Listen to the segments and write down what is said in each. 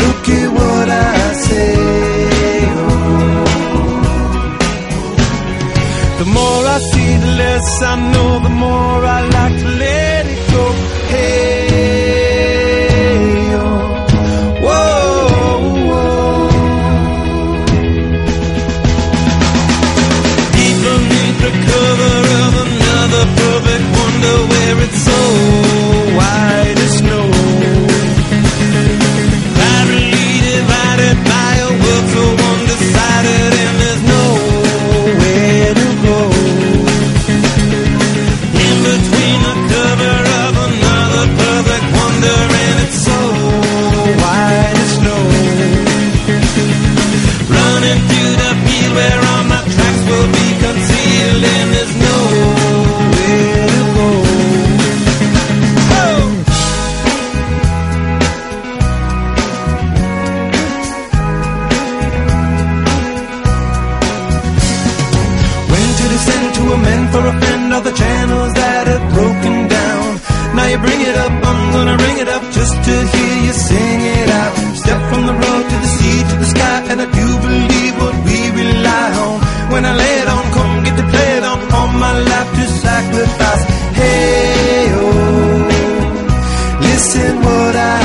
look at what I. The more I see, the less I know. The more I lie. to hear you sing it out. Step from the road to the sea to the sky, and I do believe what we rely on. When I lay it on, come get the play it on. All my life to sacrifice. Hey, oh, listen what I.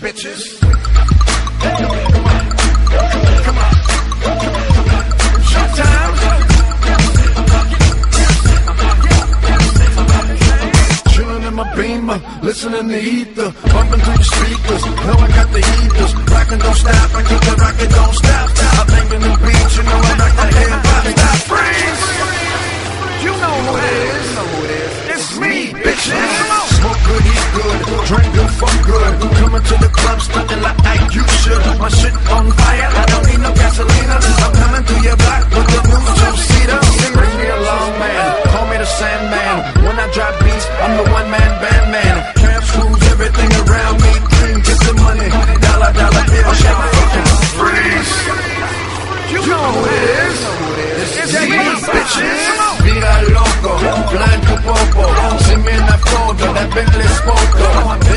bitches. Come on. Come on. Showtime. Chillin' in my beamer, listening to ether, bumping through the speakers. Know I got the heaters, rockin' don't stop, I keep the rockin' I've been spoken.